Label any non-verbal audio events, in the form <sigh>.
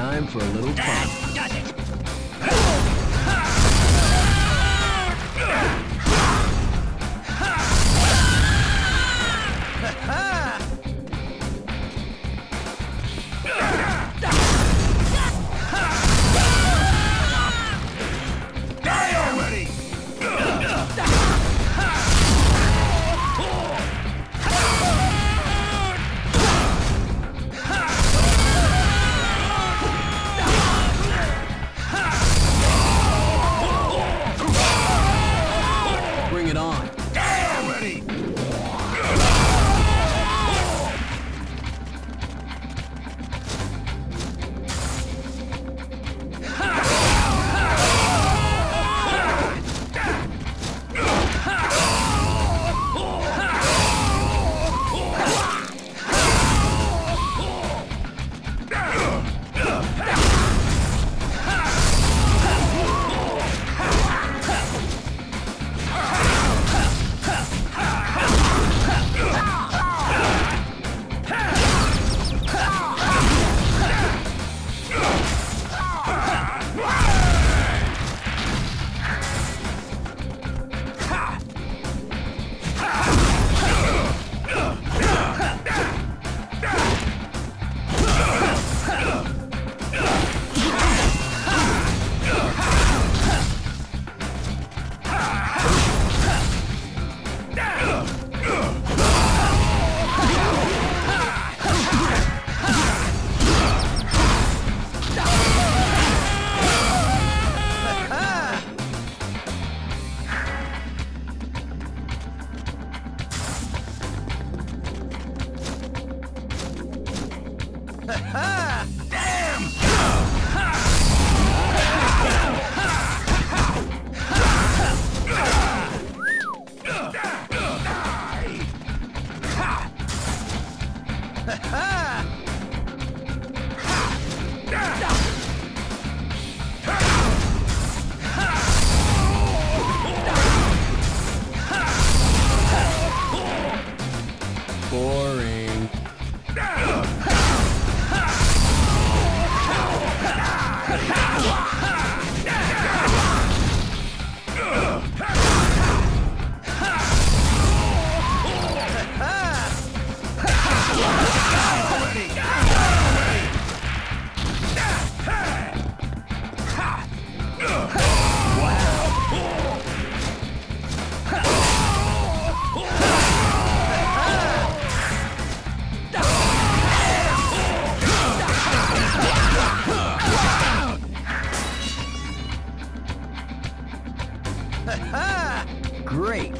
time for a little fun. <laughs> Boring. Ha! <laughs> Great.